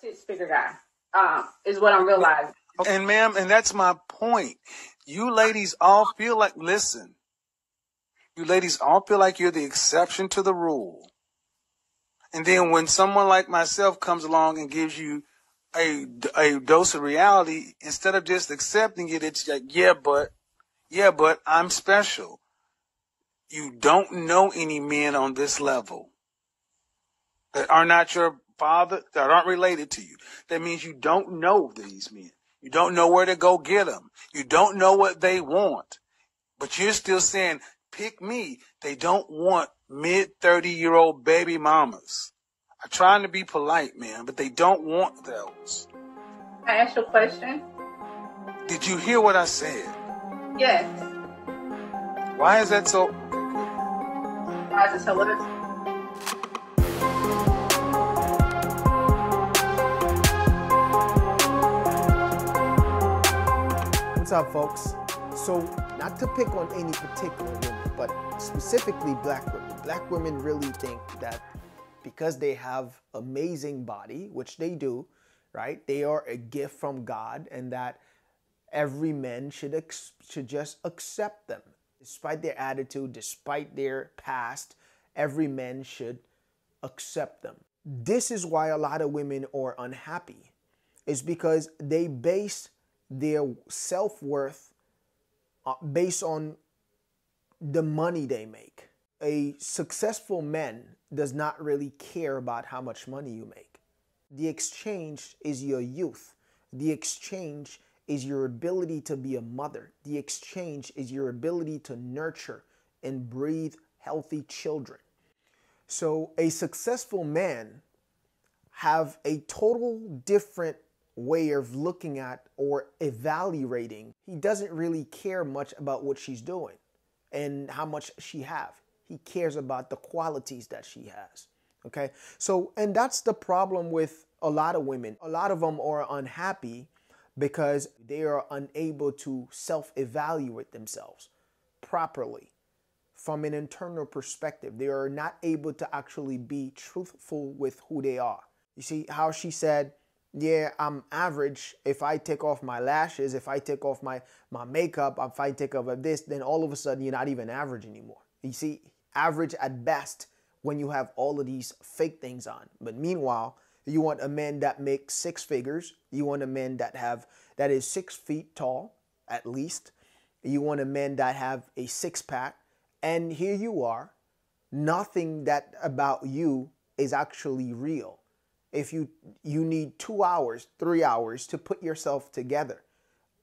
six figure guy. Um, is what I'm realizing. And ma'am, and that's my point. You ladies all feel like, listen, you ladies all feel like you're the exception to the rule. And then when someone like myself comes along and gives you a, a dose of reality, instead of just accepting it, it's like, yeah, but, yeah, but I'm special. You don't know any men on this level that are not your father, that aren't related to you. That means you don't know these men. You don't know where to go get them. You don't know what they want. But you're still saying, pick me. They don't want mid 30 year old baby mamas. I'm trying to be polite, man, but they don't want those. Can I ask you a question? Did you hear what I said? Yes. Why is that so? Why is it so what? What's up, folks? So, not to pick on any particular women, but specifically black women. Black women really think that because they have amazing body, which they do, right? They are a gift from God, and that every man should should just accept them, despite their attitude, despite their past. Every man should accept them. This is why a lot of women are unhappy, is because they base their self worth uh, based on the money they make. A successful man does not really care about how much money you make. The exchange is your youth. The exchange is your ability to be a mother. The exchange is your ability to nurture and breathe healthy children. So a successful man have a total different way of looking at or evaluating. He doesn't really care much about what she's doing and how much she have. He cares about the qualities that she has. Okay? So, and that's the problem with a lot of women. A lot of them are unhappy because they are unable to self-evaluate themselves properly from an internal perspective. They are not able to actually be truthful with who they are. You see how she said, yeah, I'm average. If I take off my lashes, if I take off my, my makeup, if I take off this, then all of a sudden you're not even average anymore. You see, average at best when you have all of these fake things on. But meanwhile, you want a man that makes six figures. You want a man that have that is six feet tall, at least. You want a man that have a six pack. And here you are. Nothing that about you is actually real if you you need 2 hours, 3 hours to put yourself together.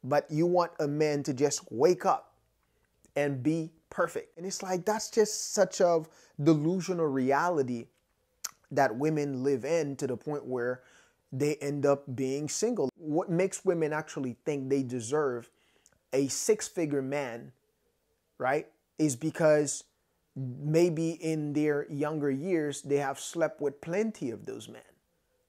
But you want a man to just wake up and be perfect. And it's like that's just such a delusional reality that women live in to the point where they end up being single. What makes women actually think they deserve a six-figure man, right? Is because maybe in their younger years they have slept with plenty of those men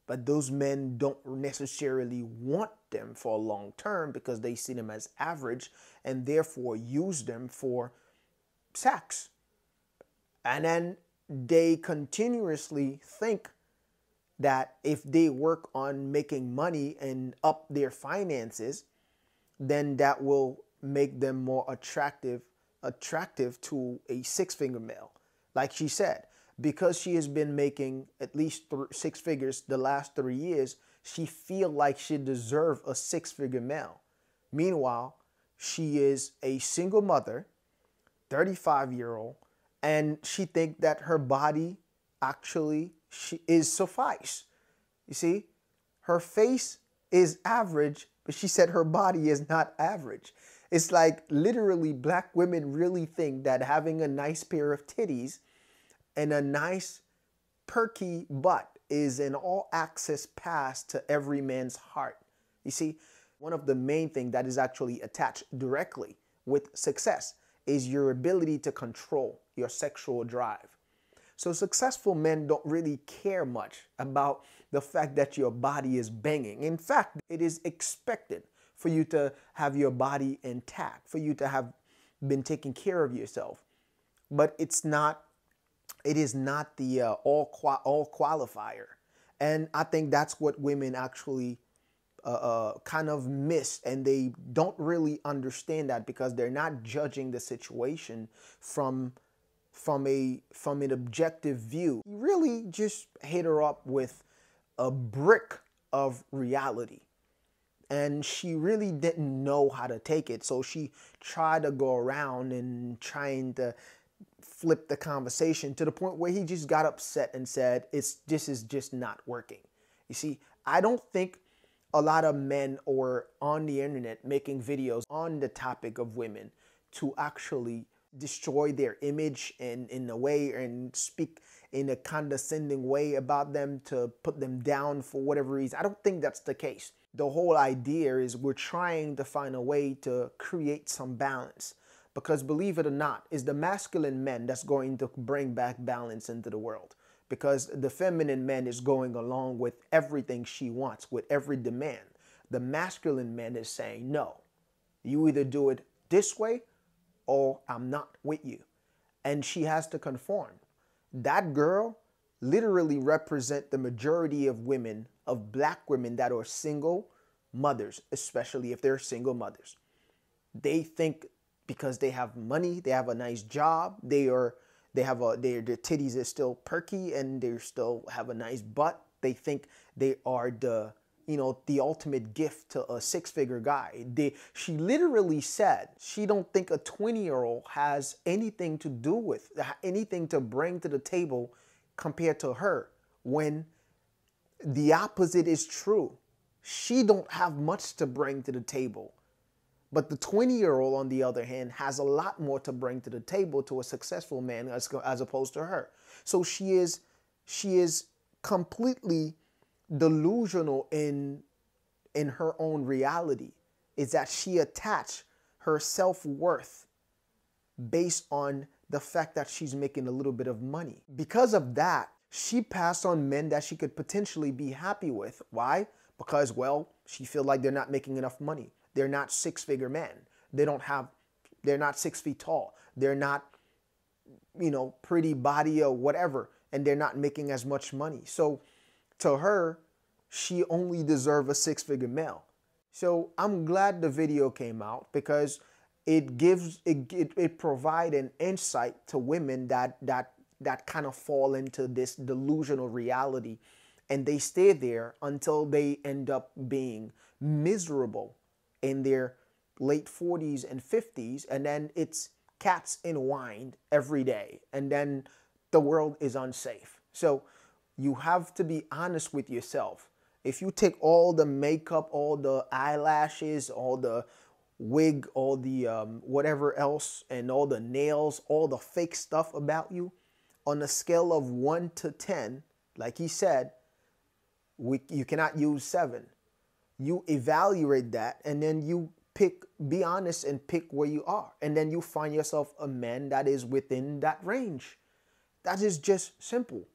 but those men don't necessarily want them for a long term because they see them as average and therefore use them for sex. And then they continuously think that if they work on making money and up their finances, then that will make them more attractive attractive to a six-finger male. Like she said, because she has been making at least th- six figures the last three years, she feel like she deserve a six-figure male. Meanwhile, she is a single mother, 35 year old, and she think that her body actually she is suffice. You see, her face is average, but she said her body is not average. It's like literally black women really think that having a nice pair of titties and a nice perky butt is an all access pass to every man's heart. You see, one of the main things that is actually attached directly with success is your ability to control your sexual drive. So successful men don't really care much about the fact that your body is banging. In fact, it is expected for you to have your body intact, for you to have been taking care of yourself. But it's not it is not the uh, all, all qualifier. And I think that's what women actually uh, uh, kind of miss, and they don't really understand that because they're not judging the situation from from a from an objective view. You really just hit her up with a brick of reality. And she really didn't know how to take it. So she tried to go around and trying to flip the conversation to the point where he just got upset and said, It's this is just not working. You see, I don't think a lot of men are on the internet making videos on the topic of women to actually destroy their image in, in a way and speak in a condescending way about them to put them down for whatever reason. I don't think that's the case. The whole idea is we're trying to find a way to create some balance. Because believe it or not, it's the masculine men that's going to bring back balance into the world. Because the feminine man is going along with everything she wants, with every demand. The masculine man is saying, no, you either do it this way or I'm not with you. And she has to conform. That girl literally represent the majority of women, of black women that are single mothers, especially if they're single mothers. They think because they have money, they have a nice job, they are they have a their their titties are still perky and they still have a nice butt. They think they are the you know, the ultimate gift to a six-figure guy. They, she literally said she don't think a 20-year-old has anything to do with, anything to bring to the table compared to her when the opposite is true. She don't have much to bring to the table. But the 20-year-old, on the other hand, has a lot more to bring to the table to a successful man as, as opposed to her. So she is, she is completely delusional in in her own reality is that she attached her self-worth based on the fact that she's making a little bit of money. Because of that, she passed on men that she could potentially be happy with. Why? Because well, she feel like they're not making enough money. They're not six-figure men. They don't have they're not 6 feet tall. They're not you know, pretty body or whatever and they're not making as much money. So to her, she only deserved a six figure male. So I'm glad the video came out because it gives it, it, it provide an insight to women that that that kind of fall into this delusional reality and they stay there until they end up being miserable in their late 40s and 50s and then it's cats in wine every day and then the world is unsafe so you have to be honest with yourself. If you take all the makeup, all the eyelashes, all the wig, all the um, whatever else, and all the nails, all the fake stuff about you, on a scale of 1 to 10, like he said, we, you cannot use 7. You evaluate that and then you pick, be honest and pick where you are. And then you find yourself a man that is within that range. That is just simple.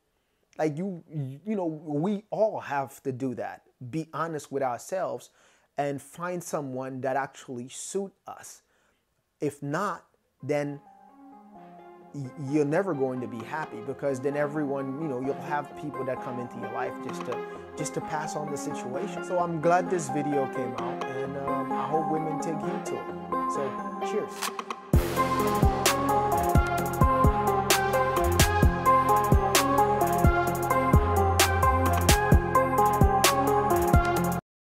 Like you, you know, we all have to do that. Be honest with ourselves and find someone that actually suit us. If not, then you're never going to be happy because then everyone, you know, you'll have people that come into your life just to just to pass on the situation. So I'm glad this video came out, and um, I hope women take heed to it. So cheers.